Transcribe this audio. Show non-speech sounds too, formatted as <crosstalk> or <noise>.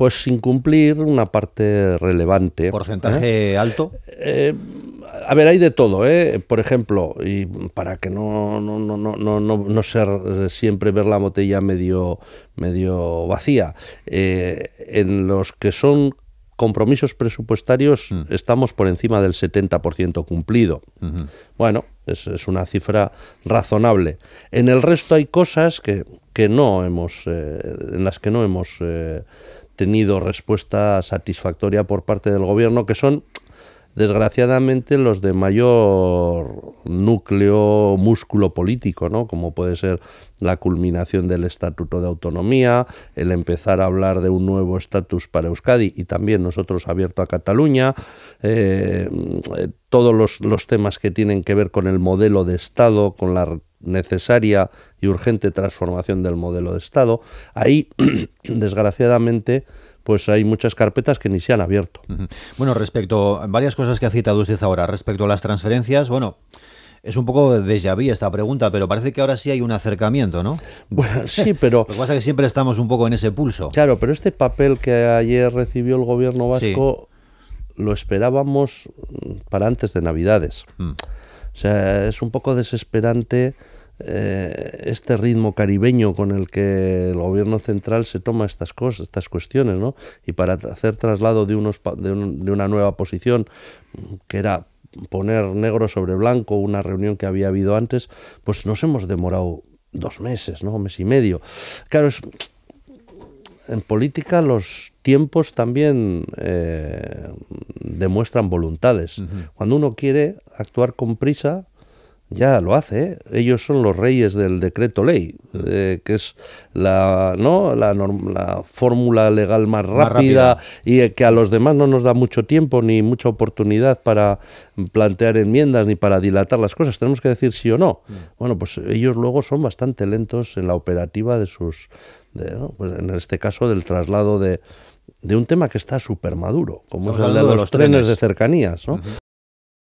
Pues sin cumplir una parte relevante. ¿Porcentaje alto? Eh, a ver, hay de todo, ¿eh? Por ejemplo, y para que no, no, no, no, no, no ser siempre ver la botella medio, medio vacía, eh, en los que son compromisos presupuestarios mm. estamos por encima del 70% cumplido. Bueno, es, es, una cifra razonable. En el resto hay cosas que, que no hemos, eh, en las que no hemos eh, tenido respuesta satisfactoria por parte del gobierno, que son desgraciadamente los de mayor núcleo, músculo político, ¿no? como puede ser la culminación del Estatuto de Autonomía, el empezar a hablar de un nuevo estatus para Euskadi y también nosotros abierto a Cataluña, eh, todos los, los temas que tienen que ver con el modelo de Estado, con la necesaria y urgente transformación del modelo de Estado. Ahí, <clears throat> desgraciadamente, pues hay muchas carpetas que ni se han abierto. Bueno, respecto a varias cosas que ha citado usted ahora, respecto a las transferencias, bueno, es un poco de déjà vu esta pregunta, pero parece que ahora sí hay un acercamiento, ¿no? Bueno, <laughs> sí, pero... Lo que pasa es que siempre estamos un poco en ese pulso. Claro, pero este papel que ayer recibió el gobierno vasco lo esperábamos para antes de Navidades. Mm. O sea, es un poco desesperante eh, este ritmo caribeño con el que el gobierno central se toma estas cosas, estas cuestiones, ¿no? Y para hacer traslado de, unos, de, de una nueva posición que era poner negro sobre blanco una reunión que había habido antes, pues nos hemos demorado dos meses, ¿no? Un mes y medio. Claro, es, en política los tiempos también eh, demuestran voluntades. Cuando uno quiere actuar con prisa, ya lo hace. ¿eh? Ellos son los reyes del decreto ley, eh, que es la, ¿no? la, la fórmula legal más rápida, y que a los demás no nos da mucho tiempo ni mucha oportunidad para plantear enmiendas ni para dilatar las cosas. Tenemos que decir sí o no. Mm. Bueno, pues ellos luego son bastante lentos en la operativa de sus, pues en este caso del traslado de, de un tema que está súper maduro, como es el de los, trenes, de cercanías. ¿no?